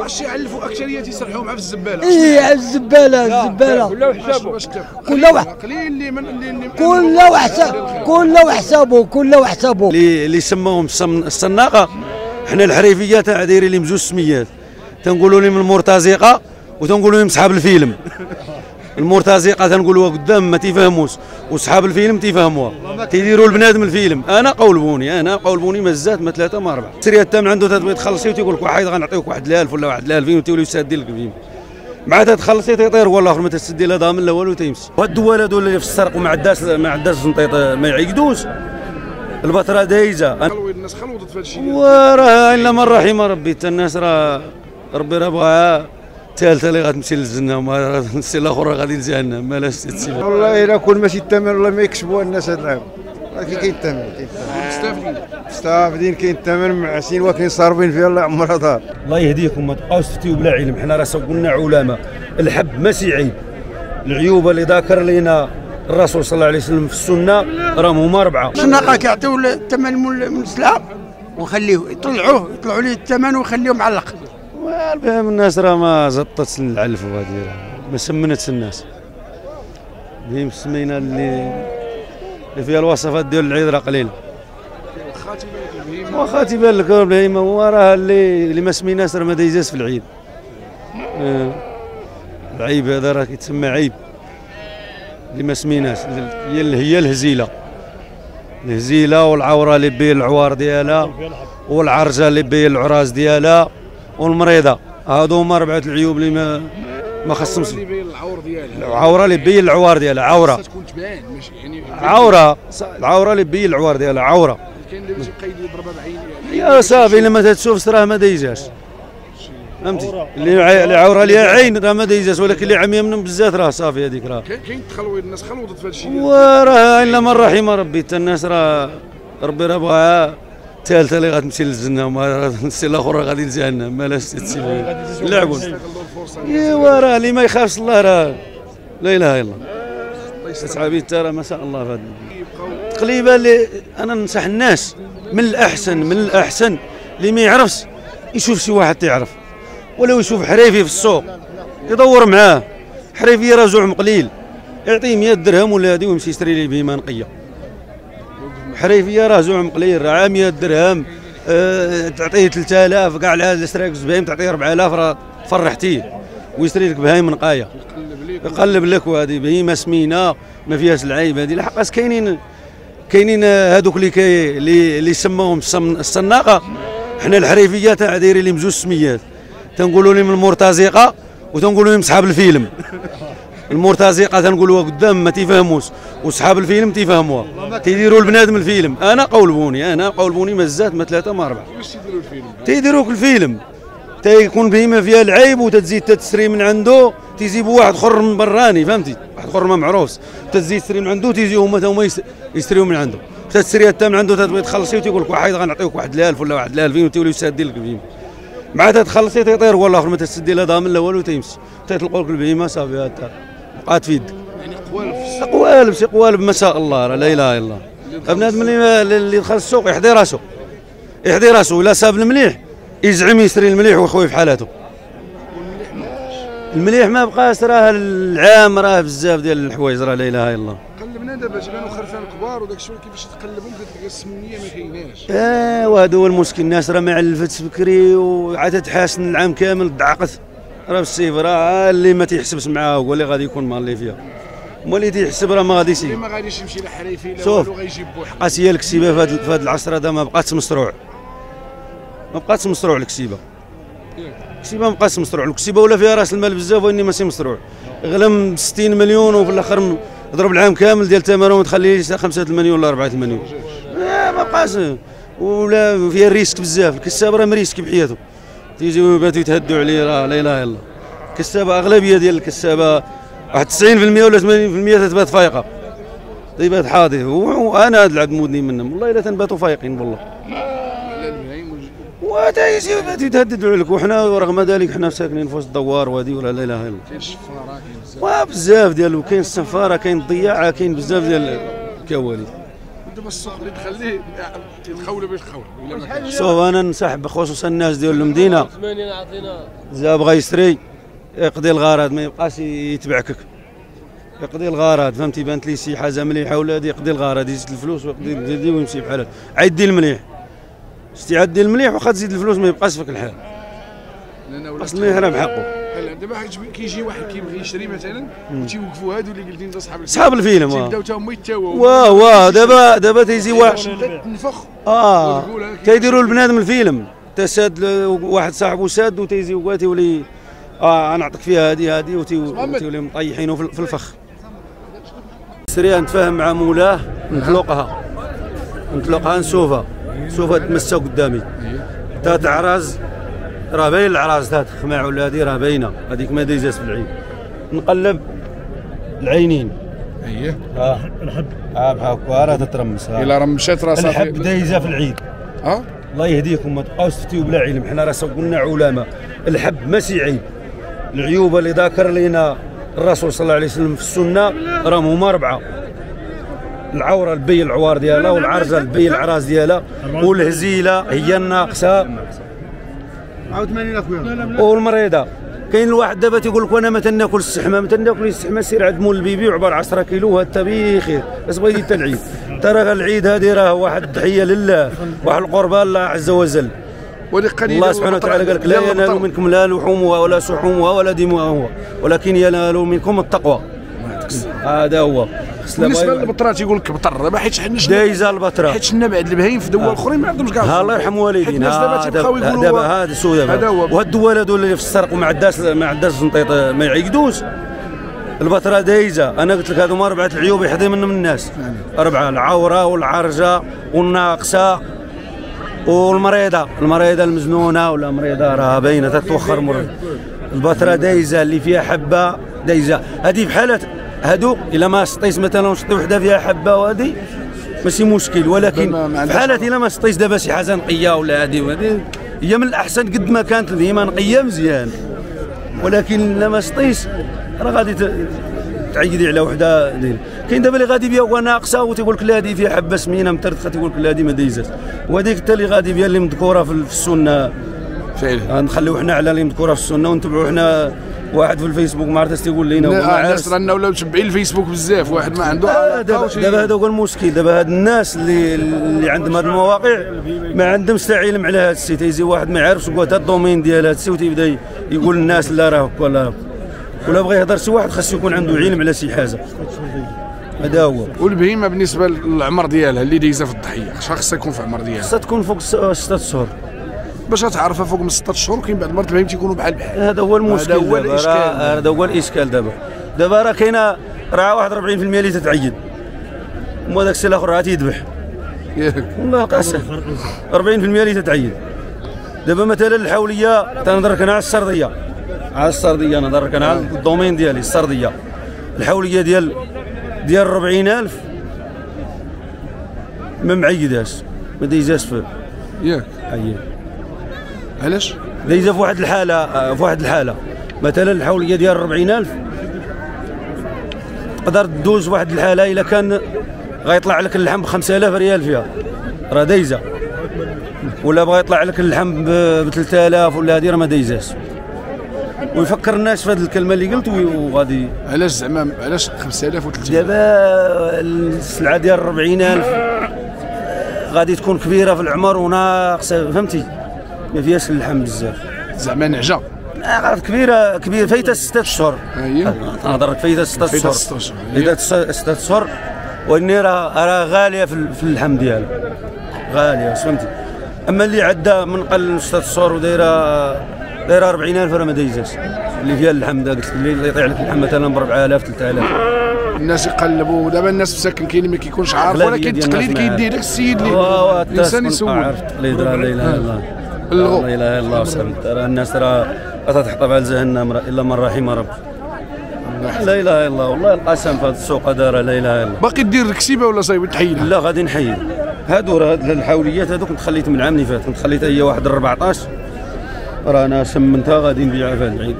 واش يعلفوا أكثرية تيسرحوا مع في الزبالة. إيه على الزبالة الزبالة. كله باش حسابه. تاكل كل واحد. قليل اللي من اللي اللي كله وحساب كله وحسابه كله وحسابه اللي اللي سموهم السناقة حنا الحريفيه تاع دايرين لهم زوج سميات. تنقولوا لهم المرتزقة وتنقولوا لهم صحاب الفيلم. المرتزقة تنقولوها قدام ما تيفهموش وصحاب الفيلم تيفهموها. تيديروا البنادم الفيلم. أنا قول بوني أنا قول بوني مزات ما ثلاثة ما أربعة. السريه الثامن عنده تبغي تخلصي وتيقول لك واحد غنعطيك واحد الالف ولا واحد الالفين وتولي سادين لك فيهم. مع تتخلصي تيطير ولا آخر ما تسدي لا ضامن لا والو تيمشي. وهاد الدول هذول اللي في السرق وما عندهاش ما عندهاش زنطيط ما يعيقدوش. البطرة خلوا الناس خلوضت في هذا الشيء. وراه إلا من رحم ربي تا الناس راه ربي راه بغاها. الثالثة اللي غتمشي للجنة وما السي الآخر راه غادي لجهنم مالاش تتسيب والله إلا كون ماشي الثمن والله ما يكسبوا الناس هاد العام ولكن كاين الثمن كاين الثمن مستافدين. مستافدين كاين الثمن معسين ولكن صارفين فيها الله عمرها دار. الله يهديكم ما تبقاوش تفتيو بلا علم. حنا راه قلنا علماء. الحب ماشي عيب. العيوب اللي ذكر لنا الرسول صلى الله عليه وسلم في السنة راهم هما اربعه الشناقه كيعطيو الثمن من من السلعه وخليوه يطلعوه يطلعوا ليه الثمن ويخليوه معلق والفهم الناس راه ما زطتش العلف وهذه ما سمنتش الناس. هي مسمينا اللي اللي فيها الوصفات ديال العيد راه قليله واخا تيبان لك البهيمه هو راه اللي اللي ما سميناش راه ما دايزاش في العيد. آه. العيب هذا راه كيتسمى عيب. اللي ما سميناش هي هي الهزيلة. الهزيلة والعورة اللي بين العوار ديالها والعرجة اللي بين العراس ديالها. والمريضة. هادو هما اربعه العيوب اللي ما ما خصهمش. اللي العور ديالها العورة اللي بين العوار ديالها عورة. تكون تبان ماشي يعني عورة. العورة اللي بين العوار ديالها عورة. كاين اللي تيبقى يضربها بعين يا صافي لما تشوف راه ما دايزاش فهمتي؟ اللي عورة ليها عين راه ما دايزاش ولكن اللي عمية منهم بزاف راه صافي هذيك راه. كاين تخلوا الناس خلوضت في هذا الشيء. وراه إلا من رحم ربي تا الناس راه ربي راه بغاها. الثالثه اللي غتمشي للجنة وما السي الآخر غادي لجهنم. مالاش تتسيب لعبوا ايوا راه اللي ما يخافش الله راه. لا إله إلا الله. أصحابي انت راه ما شاء الله في هذا تقريبا اللي أنا ننصح الناس من الأحسن من الأحسن اللي ما يعرفش يشوف شي واحد تعرف ولو يشوف حريفي في السوق يدور معاه. حريفي راه زعم قليل. يعطيه 100 درهم ولا هذه ويمشي يشري لي بهيمة نقية. حريفيه راه زعم قليل راه 100 درهم آه تعطيه 3000 كاع هذا اشتراك بهيم تعطيه 4000 راه فرحتيه. ويشري لك بهايم نقايه يقلب لك وهذه بهيمه سمينه ما فيهاش العيب هذه لحقاش كاينين كاينين هذوك اللي كي اللي اللي سموهم السناقه حنا الحريفية تاع دايرين لهم زوج سميات. تنقولوا لهم المرتزقة وتنقولوا لهم صحاب الفيلم. المرتزقة تنقولوها قدام ما تيفهموش. وصحاب الفيلم تيفهموها. تيديروا البنادم الفيلم. أنا قول بوني أنا قول بوني مزات ما ثلاثة ما أربعة. واش تيديروا الفيلم؟ تيديروك الفيلم. تيكون بهيمه فيها العيب وتتزيد تتشري من عنده تيجيبوا واحد اخر من براني فهمتي؟ واحد اخر ما معروفش تزيد تشري من عنده تيجيو هما هما يس- يشريو من عنده. تتشري حتى من عنده تتبغي تخلصي وتيقول لك واحد غنعطيك واحد الألف ولا واحد الالفين وتولي سادين لك البهيمه مع تتخلصي تيطير ولا آخر ما تسدي لا ضامن لا والو تيمشي. تتلقوا لك البهيمة صافي هاتا. بقات في يدك. يعني قوالب في السوق. قوالب سي قوالب ما شاء الله راه لا إله إلا الله. بنادم اللي اللي دخل السوق يحضي راسو يحضي راسو الا ساب المليح يزعم يشري المليح ويخوي في حالاته المليح ما بقاش راه العام راه بزاف ديال الحوايج راه لا إله إلا الله. قلبنا دابا جبانو خرفان كبار وداك الشيء كيفاش تقلبهم كتلقى السمنية ما كايناش. آه وهذا هو المشكل الناس راه ما علفتش بكري وعاد تحاسن العام كامل دعقت. راه بالسيف راه اللي ما تيحسبش معاه هو اللي غادي يكون مالي فيها. هو اللي تيحسب راه ما غاديش اللي ما غاديش يمشي لا شوف. والو غيجيب بوحدو. بقات هي الكسيبة في هذا في هذا العصر هذا ما بقاتش مشروع ما بقاتش مشروع الكسيبة. الكسيبة ما بقاتش مشروع الكسيبة ولا فيها راس المال بزاف وإني ماشي مشروع غلم 60 مليون وفي الآخر ضرب العام كامل ديال ثمنه وما تخليش 5 المليون ولا 4 المليون لا ما بقاش. ولا فيها ال risque بزاف. الكساب راه مريسك بحياته. تيجي ويباتوا يتهدوا عليه راه لا إله إلا الله. الكسابه أغلبية ديال الكسابة واحد 90% ولا 80% تتبات فايقة. تيبات حاضي وأنا هاد العبد مودني منهم. والله إلا تنباتوا فايقين والله وتيجي يتهددوا عليك. وحنا رغم ذلك حنا ساكنين في وسط الدوار وهذه ولا لا إله إلا الله. كاين الشفاره كاين بزاف. وبزاف ديال كاين السفاره كاين الضياعه كاين بزاف ديال الكواليس دابا السوق اللي تخليه تخول باش كاينش شوف أنا ننصح بخصوص الناس ديال المدينة. إذا بغى يشتري يقضي الغرض ما يبقاش يتبعكك يقضي الغرض فهمتي؟ بانت لي شي حاجة مليحه ولا هادي يقضي الغرض يزيد الفلوس ويقضي يدي ويمشي بحال عيد ديال المليح شتي عاد ديال المليح واخا تزيد الفلوس ما يبقاش فيك الحال. أصلا يحرم حقه. دابا كيجي- كيجي واحد كيبغي يشري مثلا وتيوقفوا هادو اللي قلتي انت صحاب صحاب الفيلم. تيبداو تا هما يتاواو واه واه. دابا دابا تيجي واحد تنفخ. آه. تيديروا البنادم الفيلم. تساد واحد صاحبه ساد وتيزي هو تيولي آه نعطيك فيها هذه هذه وتيولي مطيحينه في الفخ. سريع نتفاهم مع مولاه. نطلقها. نطلقها نشوفها شوفها تمسى قدامي. تات عراز راه باين العراز تات خماع ولا هذه راه باينة. هذيك ما دايزاش في العين. نقلب العينين. اييه آه. الحب. آه بحال هكا راه تترمس. ها. إلا راه مشات راه الحب صافي دايزة في العيد. آه؟ الله يهديكم ما تبقاوش تفتيو بلا علم. حنا راه قلنا علماء. الحب ماشي عيب. العيوب اللي ذكر لنا الرسول صلى الله عليه وسلم في السنة راهم هما اربعه العورة البي العوار ديالها والعرجه البي العراس ديالها والهزيلة هي الناقصة. عاود 80 اخويا والمريضه كاين الواحد دابا تيقول لك وأنا ما تناكل السحمة ما تناكل السحمة سير عند مول البيبي وعبر 10 كيلو هذا بخير بس بغيتي حتى العيد ترى العيد هذه راه واحد التحيه لله واحد القربان الله عز وجل. الله سبحانه وتعالى قال لك لا ينال منكم لا لحومها ولا سحومها ولا دماؤها ولكن ينال منكم التقوى. هذا هو. بالنسبة للبطرات يقول لك بطر دابا حيت حنا دايزة البطرة. حيت شنا بعد البهايم في دول أخرين ما عندهمش كاع الله يرحم والدينا. دابا دابا هذا دابا. هذا هو. وهاد الدول هذو اللي في السرق وما عداش ما عداش زنطيط ما يعيقدوش. البطرة دايزة. أنا قلت لك هذو اربعه العيوب يحظي منهم الناس. اربعه العورة والعرجة والناقصة والمريضة. المريضة المجنونه ولا مريضة راه باينة تتوخر مر البطرة دايزة اللي فيها حبة. دايزة. هذه بحالة هادو إلا ما سطيت مثلا شطي وحدة فيها حبة وهذه ماشي مشكل. ولكن ما- ما في حالة إلا ما سطيت دابا شي حاجة نقية ولا هذه وهذه هي من الأحسن قد ما كانت ديما نقية مزيان. ولكن لما سطيش راه غادي تعيدي على وحدة ديال. كاين دابا اللي غادي بها هو ناقصة وتيقول لك لا هذه فيها حبة سمينة مترتخه تيقول لك لا هذه ما دايزاش. وهذيك حتى اللي غادي بها اللي مذكورة في في السنة. فعلا. نخليو حنا على اللي مذكورة في السنة ونتبعوا حنا واحد في الفيسبوك ما عرفتش تيقول هو ما الناس رانا ولاو متبعين الفيسبوك بزاف واحد ما عنده آه، دابا هذا هو المشكل. دابا هاد الناس اللي اللي عندهم هاد المواقع ما عندهمش حتى علم على هاد الشي تيجي واحد ما يعرفش يقول هذا ال domaine ديال هاد الشي وتيبدا يقول للناس لا راه هكا لا هكا. ولا بغى يهضر شي واحد خاصو يكون عنده علم على شي حاجة. هذا هو. والبهيمة بالنسبة للعمر ديالها اللي دايزة في الضحية خاصها يكون في العمر ديالها. خاصها تكون فوق ستة أشهر. باش تعرفها فوق من 6 شهور كاين بعض المرات البهيم تيكونوا بحال بحال. هذا هو المشكل هذا هو. راه- هذا هو الإشكال دابا. دابا راه كاينة راه واحد 40% اللي تتعيد. وما داك الشيء الآخر راه تيذبح. ياك. والله قاسم. 40% اللي تتعين دابا مثلا الحولية تنهضرك أنا على السردية. على السردية نهضرك أنا على الدومين ديالي السردية. الحولية ديال ديال 40000 ما معيداش ما دايزاش في ياك. عيان علاش؟ دايزه في واحد الحالة آه، في واحد الحالة. مثلا الحوليه ديال 40000 تقدر تدوز واحد الحالة إلا كان غيطلع لك اللحم ب 5000 ريال فيها. راه دايزة. ولا بغى يطلع لك اللحم ب 3000 ولا هذه راه ما دايزاش. ويفكر الناس في هذه الكلمة اللي قلت وغادي علاش زعما علاش 5300 دابا السلعة ديال 40000 غادي تكون كبيرة في العمر وناقصة فهمتي؟ ما فيهاش اللحم بزاف. زعما نعجه آه، كبيره كبيره فايتة ستة أشهر. اييه نهضرك فايتة ستة أشهر. ستة أشهر. فايتة ستة أشهر وإني راه راه غالية في ال- في اللحم ديالها. غالية فهمتي؟ أما اللي عندها من قل من ستة أشهر ودايره دايرة 40000 راه ما دايزاش. اللي فيها اللحم دا قلت لك اللي يطيع لك اللحم مثلا ب 4000 3000 الناس يقلبوا دابا الناس مساكن كاين اللي ما كيكونش عارف ولكن التقليد كيدير داك السيد اللي الإنسان يسول. عارف التقليد راه لا إله إلا الله. لا إله إلا الله وصحبه راه الناس راه تحطب على جهنم إلا من رحم ربك لا إله إلا الله والله القسم في هذا السوق هذا راه لا إله إلا الله. باقي دير الكسيبه ولا صايب تحيدها لا غادي نحيد هادو راه هاد الحوليات هادو كنت خليت من العام اللي فات كنت خليتها هي واحد 14 راه أنا سمنتها غادي نبيعها في هاد العيد.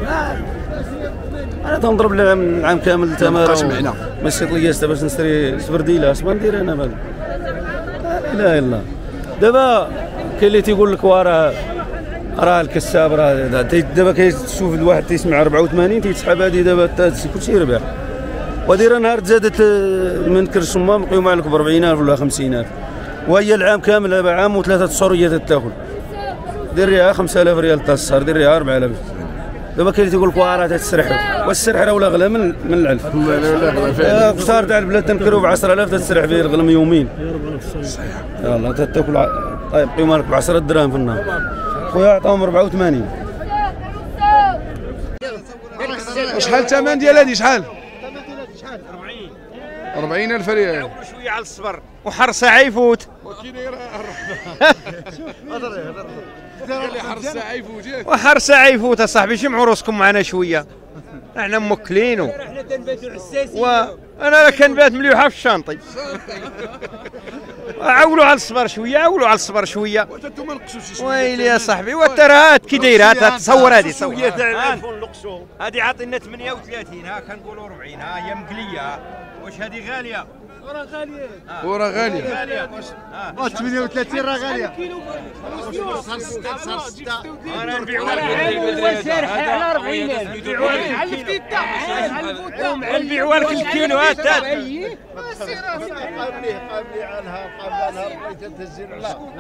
أنا تنضرب العام العام كامل تمارة بقاش معنا. ماشي طلياس باش نشري سبرديله اش ما ندير أنا لا لا دابا كاين اللي تيقول لك وراه راه الكساب راه دابا كيشوف الواحد تيسمع 84 تيسحب هذه دابا كلشي ربح راه نهار تزادت آه، من كرشمام بقيو معلك ب 40000 ولا 50000 وهي العام كامل دابا عام وثلاثة اشهر هي تتاكل. دير ريها 5000 ريال تا الشهر دير ريها 4000 دابا كاين اللي تيقول لك راه تتسرح. والسرح راه ولا غلا من من العلف آه، قصار تاع البلاد تنكرو ب 10000 تتسرح فيه الغلم يومين. صحيح. يلا تتاكل ع- طيب ب 10 دراهم في النهار. خويا عطاهم 84 شحال الثمن ديال هذه شحال 40 ألف ريال. شوية على الصبر. وحرصه عيفوت قال لي حرس ساعه يفوت ياك وحرصه عيفوت اصاحبي جمعوا راسكم معنا شوية. إحنا موكلين و... وأنا كنبات مليوحة في الشانطي. عولوا على الصبر شوية عولوا على الصبر شوية. أنتم ما نقصوش شي شوية. ويلي يا صاحبي والترهات كي دايره تصور هذه تصور. هذه عاطينا 38 ها؟ كنقولوا 40 ها؟ هي مقلية. واش هذه غالية؟ وراه غاليه غاليه واش ها 38 راه غاليه أنا نبيعوها نبيعوها لك الكيلو هات هات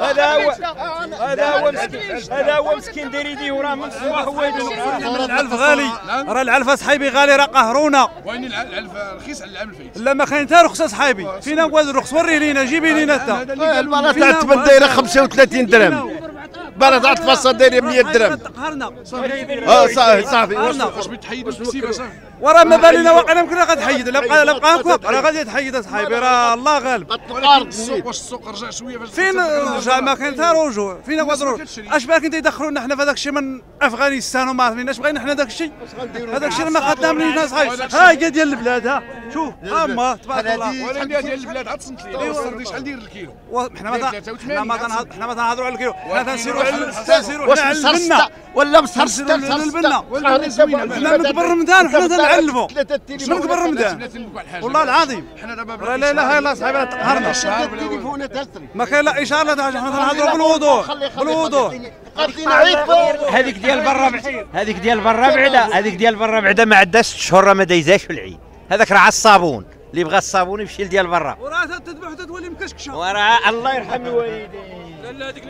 هذا هو هذا هو مسكين هذا هو مسكين داير يديه وراه من الصباح هو العلف غالي راه العلف اصحابي غالي راه قهرونا وين الع- العلف رخيص على العام الفايت لا ما كاين حتى رخصه اصحابي فينا نقول الرخص وري لينا جيبي لينا انت المرة تاع الثمن دايره 35 درهم. المرة تاع الفصل دايرة 100 درهم. قهرنا آه صافي صافي. واش بتحيد الكسيبه صافي. وراه ما بالنا واقيلا يمكن غادي تحيد لا بقى لا بقى هكا راه غادي تحيد اصحابي راه الله غالب. السوق واش السوق رجع شوية فاش فين رجع ما كاين حتى رجوع فينا نقول رجوع أش بالك انت يدخلونا حنا في هذاك الشيء من أفغانستان وما عرفناش بغينا حنا داك الشيء؟ هذاك الشيء ما خدنا من الناس هاي هاي ديال البلاد ها شوف أما تبارك الله. ولا ديال البلاد عاد تصنت لي. شحال داير الكيلو؟ حنا ما داير تن- 83 حنا ما تنهض- حنا ما تنهضروا على الكيلو. حنا تنسيروا تنسيروا حنا على البنه ولا مسهر تنسيروا للبنه ولا زوينه حنا من كبر رمضان وحنا تنعلبوا من كبر رمضان والله العظيم حنا دابا لا لا الا الله صاحبي راه تقهرنا ما كاين لا اشاره لا حاجة حنا تنهضروا بالوضوح بالوضوح هذيك ديال برا هذيك ديال برا بعدا هذيك ديال برا بعدا ما عندها ست شهور راه ما دايزاش في العيد هذاك راه على الصابون اللي بغى الصابون يمشي لديال برا وراه تذبح وتتولي مكشكشه وراه الله يرحم والديك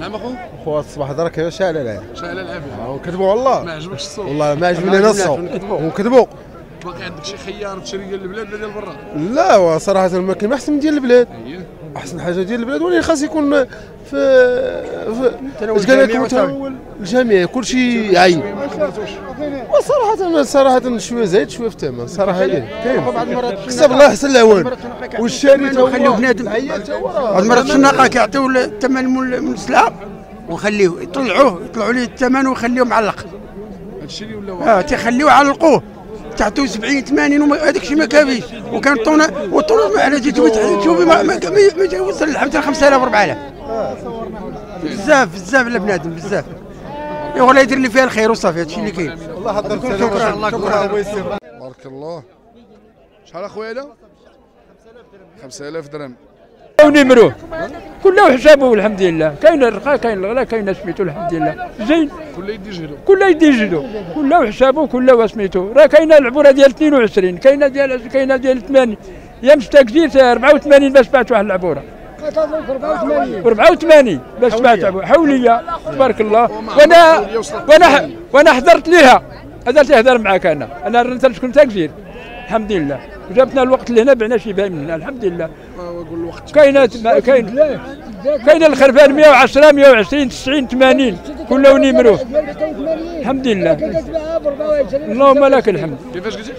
نعم اخو خويا الصباح درك يا شاعل عليه شحال العافيه وكذبوا والله ما عجبكش السوق والله ما عجبني أنا الصوت ونكذبوا باقي عندك شي خيار تشري ديال البلاد ولا ديال برا لا صراحة ما احسن ديال البلاد احسن حاجة ديال البلاد ولكن خاص يكون في في قال لك الجميع كل شيء عين ما كبرتوش وصراحة صراحة شوية زايد شوية في الثمن صراحة هي كاين. كسب الله يحسن العوان والشاري تا خليو بنادم. العيال تا هو بعد راه- مرات السناقه كيعطيو الثمن من السلعة ونخليوه يطلعوه يطلعوا ليه الثمن ويخليوه معلق هادشي اللي ولا آه تيخليوه علقوه تعطيو 70 80 وما- هذاك الشيء ما كافيش. وكان الطونه والطونه ما على جيت تشوفي ما ما ما لحد 5000 4000 بزاف بزاف البنادم بزاف. يا ولا يدير لي فيها الخير وصافي هادشي اللي كاين. الله يحضر شكرا الله يكون بارك الله شحال اخويا هذا 5000 درهم. ونمروه كله حسابه الحمد لله كاين الرخاء كاين الغلا كاين سميتو الحمد لله زين كل يدي جهدو كله يدي جدو كله حسابه كله سميتو راه كاينة العبوره ديال 22 كاينة ديال كاينة ديال 8 يا مستكزير 84 باش بعت واحد العبوره 84 باش بعت عبوره حولية. تبارك الله. وأنا وأنا وأنا حضرت ليها هذا اللي تهضر معاك أنا. أنا رنت شكون تكزير الحمد لله. وجابتنا الوقت اللي هنا بعنا شي باين من هنا الحمد لله كاينة كاين كاين الخرفان 110 120 90 80 كله نمروه الحمد لله. اللهم لك الحمد. كيفاش قلتي؟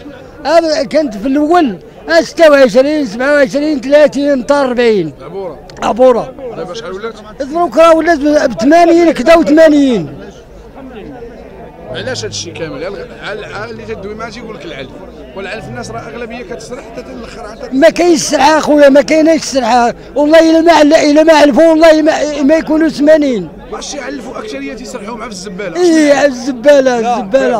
هذا كنت في الأول. 26 27 30 حتى 40 العبوره عبوره دابا شحال ولات؟ دروك راه ولات ب 80 كدا و80 علاش هذا الشيء كامل اللي تدوي معاه تيقول لك العلف والعلف الناس راه أغلبية كتسرح حتى حتى ما كاينش السرعه أخويا ما كايناش السرعه والله إلا ما إلا ما علفوا والله ما, ما يكونوا 80 واش يعلفوا أكثرية تيسرحوا مع في الزبالة. إيه على الزبالة الزبالة.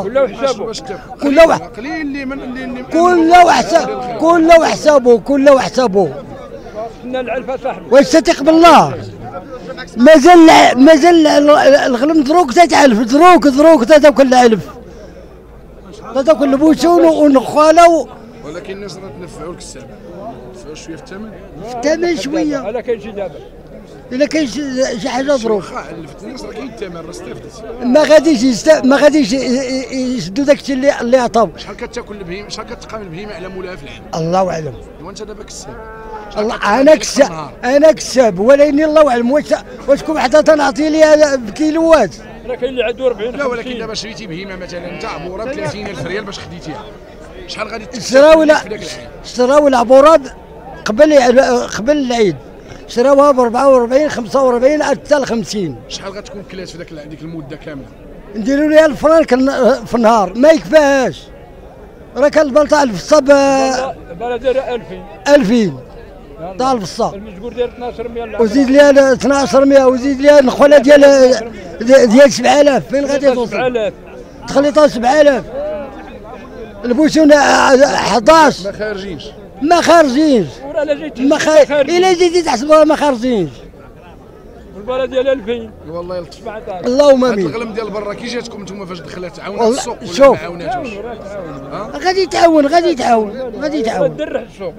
واش تاكل كل واحد قليل اللي من اللي كله وحساب كله وحسابه كله وحسابه لنا العلفه صاحبي واش تثق بالله مازال مازال الغلم دروك تتعلف دروك دروك تتاكل العلف. تتاكل البوسون ونخاله ولكن الناس راه تنفعوا لك السعر تنفعوا شوية في الثمن. الثمن شوية. على كاين شي دابا. إلا كاين شي حاجة دروك واخا علفت الناس راه كاين الثمن راه استفدت ما غاديش يست... ما غاديش ي- ي- يسدوا داك الشيء اللي اللي عطاو شحال كتاكل البهيمه شحال كتقام البهيمة على مولاها في العام؟ الله أعلم. وانت دابا كساب. الله أنا كساب أنا كساب ولكن الله أعلم. واش واش كون حتى تنعطي لي بكيلوات؟ راه كاين اللي عنده 40 لا ولكن دابا شريتي بهيمه مثلا أنت عبورة ب 30000 ريال باش خديتيها. شحال غادي شراو لا شراو العبورات قبل قبل العيد. شراوها ب 44 45 حتى ل 50 شحال غتكون كلات في ذاك ديك المدة كاملة؟ نديروا لها الفرانك الن- في النهار. ما يكفاهاش راه كان البلطة الفصة ب دايرة 2000 2000 المزقور داير 1200 وزيد ليها 1200 وزيد ليها النخوله ديال ديال 7000 فين غادي توصل 7000 تخليطها 7000 البوسونه 11 ما خارجينش. ما خارجينش. ما خارج إلا زيدتي تحسبوها ما خارجينش. البالا ديال 2000 والله يلطف. 17 اللهم هاد امين الغلم ديال برا كي جاتكم نتوما فاش دخلت عاونات والله- السوق ولا شوف. ما عاوناتوش؟ غادي يتعاون غادي يتعاون غادي يتعاون. درح السوق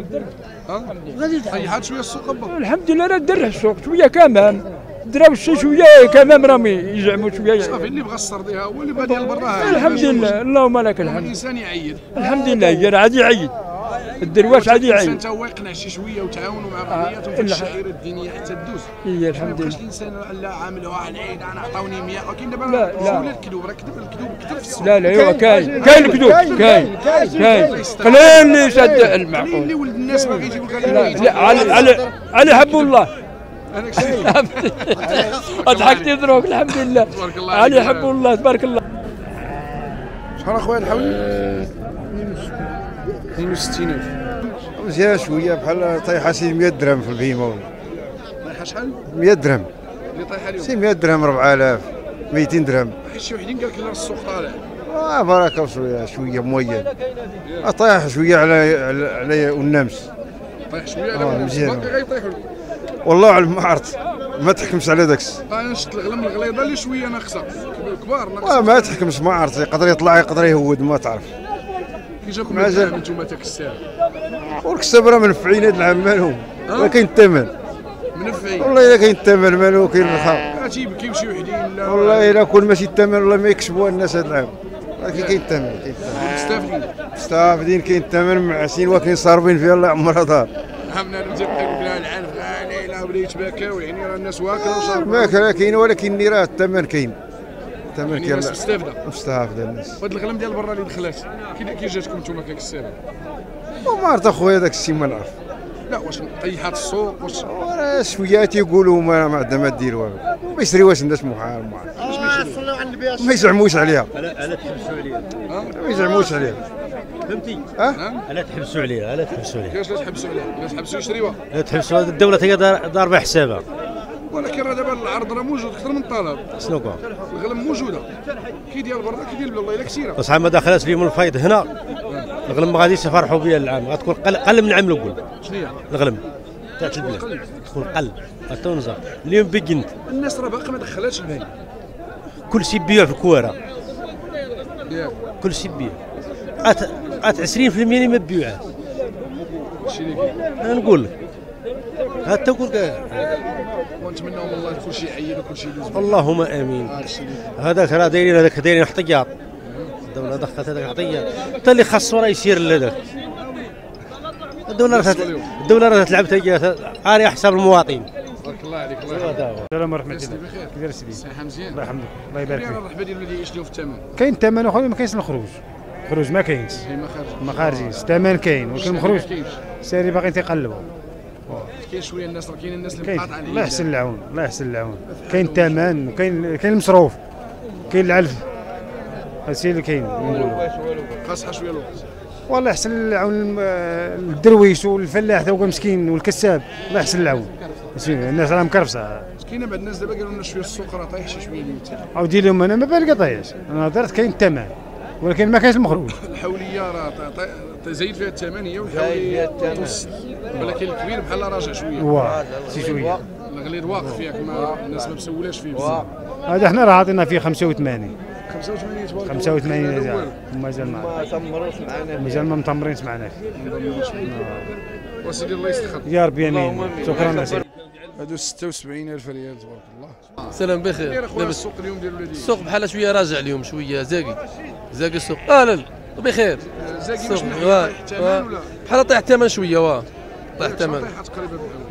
ها؟ غادي يتعاون. طيحات شوية السوق الحمد لله راه درح السوق شوية كمان. دراو شي شوية كمان راهم يزعموا شوية. صافي اللي بغى السرديها هو اللي بغى ديال برا. الحمد لله اللهم لك الحمد. الانسان يعيد. الحمد لله عاد يعيد. الدرواش عاد الانسان يعيد تا هو يقنع شي شوية وتعاونوا مع آه، بعضياتهم في إلا- الشعائر الدينية حتى تدوز. هي ما الحمد لله. الإنسان لا عامل واحد العيد أنا عطاوني 100 ولكن دابا لا، لا. ولا الكذوب راه كذب الكذوب كثر في السوق لا لا ايوا كاين كاين الكذوب كاين كاين قليل اللي يصدق اللي المعقول ولد الناس بغيتي يقول لك لا لا على على على حب الله. اضحكتي دروك الحمد لله. تبارك الله علي. حب الله تبارك الله. شحال أخويا الحولي 62000 مزيان شوية بحال طايحه شي 100 درهم في البهيمه ولا طايحه شحال 100 درهم اللي طايحه اليوم شي 100 درهم 4000 200 درهم حيت شي وحدين قال لك لا السوق طالع آه بركه شوية شوية موين آه، طايح شوية على على, على والنمس طايح شوية على آه،. مزيان. والله اعلم ما عرفت ما تحكمش على داكشي أنا شفت الغلم الغليظه اللي شوية ناقصه كبار آه ناقصه ما تحكمش ما عرفت يقدر يطلع يقدر يهود ما تعرف كي جاكم مازال. أنتم تكساب والكسب راه منفعين هاد العام مالهم. ما كاين الثمن. منفعين والله إلا كاين الثمن مالو كاين الرخاء تيبكيو شي وحدين والله إلا كون ماشي الثمن والله ما يكسبوها الناس هاد العام. ولكن كاين الثمن كاين الثمن. مستافدين مستافدين كاين الثمن معسين ولكن صاربين فيها الله يعمرها دار نمزي بقى يقول لها يتباكاو يعني راه الناس واكلة وشاربه ما كان كاين ولكن راه الثمن كاين. الثمن كاين الناس مستافده مستافده الناس وهاد الغلم ديال برا اللي دخلات كي كي جاتكم أنتم ككسابه وما عرفت أخويا داك الشيء ما نعرف. لا واش طيحات السوق واش شوية تيقولوا ما عندها ما دير والو. ما يشريوهاش الناس محال ما عرف. ما يزعموش عليها. الا تحبسوا عليها. ما يزعموش عليها. فهمتي؟ ها؟ ألا تحبسوا عليها ألا تحبسوا عليها. كيفاش لا تحبسوا عليها؟ لا تحبسوا يشريوها؟ لا تحبسوا الدولة هي دار- ضاربه حسابها. ولكن راه دابا العرض راه موجود أكثر من الطلب شنو كون الغلم موجودة. كي ديال برا كي ديال والله الا كثيرة. وصحاب ما دخلت فيهم الفايض هنا. الغلم ما غاديش يفرحوا بها العام. غتكون قل, قل من العام الأول شنو هي؟ الغلم تاعت البلاد. تكون قل. نزار اليوم بيجنت الناس راه باقي ما دخلاتش الباقي كل شيء بيع في الكواره ياك كل شيء بيع. قات 20% اللي ما أنا نقول. لك هاد تقول من الله كل شيء يعيد وكل شيء يدوز اللهم آمين. اللي هذاك راه دايرين هذاك دايرين احتياط الدولة دخلت هذاك احتياط حتى اللي خاصو راه يسير لهذاك الدولة راه الدولة راه تلعب على حساب المواطن بارك الله عليك الله يحفظك السلام ورحمة سيدي الله بخير. كيف سيدي. صحه مزيان الله يحمدك الله يبارك كاين فيك. الرحبه ديال الولاد يشريو في الثمن كاين الثمن أخويا ما كاينش الخروج. خروج ما كاينش. ما خارج ما خارجينش الثمن كاين ولكن الخروج ساري باغيين تيقلبوا كاين شوية الناس راه كاين الناس اللي مقاطعة على الله يحسن العون الله يحسن العون. كاين الثمن وكاين كاين المصروف كاين العلف. هادشي اللي كاين. خاصها شوية الوقت. والله يحسن العون الم- الدرويش والفلاح هو مسكين والكساب. الله يحسن العون؟ الناس راه مكرفسه كاين بعض الناس دابا قالوا لنا شوية السوق راه طايح شي شوية المثال أو دير لهم أنا ما بالك طايش أنا هضرت كاين الثمن. ولكن ما كانش المخروج الحولية راه زايد فيها الثمن هي زايد فيها والحوليه ولكن الكبير بحال راجع شوية. واه شي شوية. الغليظ واقف فيك ما الناس ما مسولاش فيه بزاف. هذا إحنا راه عطينا فيه 85 85 تبارك الله. 85 هذا رجال والو. ومازال ما ما تمروش معنا مازال ما متمرينش معنا وسيدي الله يسخر يا ربي آمين. شكرا سيدي هادو 76000 ريال تبارك الله. سلام بخير. لاباس. السوق اليوم ديال الوليدين السوق بحال شوية راجع اليوم شوية. زاقي زاقي السوق. أهلا بخير. زاكي السوق. من واه، ناحيه الثمن واه. ولا؟ بحال طيح الثمن شوية واه طيح الثمن.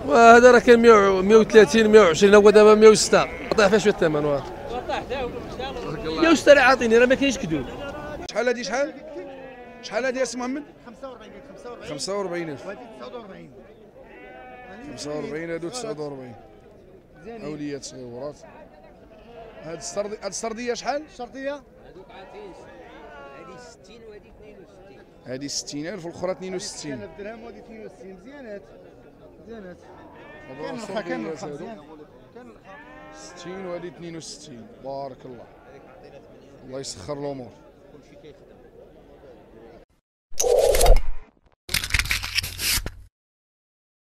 وهذا راه كان 100 130 120 هو دابا 106 طيح فيها شوية الثمن واه 106 راه عاطيني راه ما كاينش كذوب شحال هادي؟ شحال؟ شحال هادي يا سي محمد؟ 45000 45 هادو 49 اوليات صغيورات هاد السردي هاد السردية شحال؟ الشرطية؟ هادي 60000 والأخرى 62 درهم وهذه 62 مزيانات مزيانات هادو كان. مزيان 60 وهادي 62 بارك الله. الله يسخر الأمور.